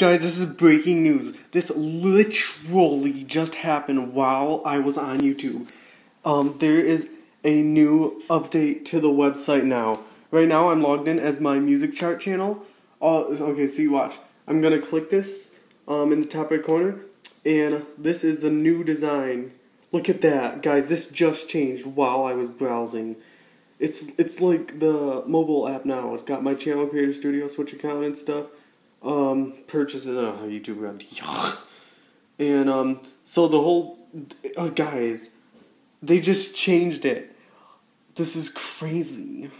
Guys, this is breaking news. This literally just happened while I was on YouTube. Um, there is a new update to the website now. Right now, I'm logged in as my music chart channel. Uh, okay, see, watch. I'm gonna click this um, in the top right corner, and this is the new design. Look at that, guys. This just changed while I was browsing. It's it's like the mobile app now. It's got my channel creator studio switch account and stuff. Um, purchases uh, YouTube around and um, so the whole uh, guys, they just changed it. This is crazy.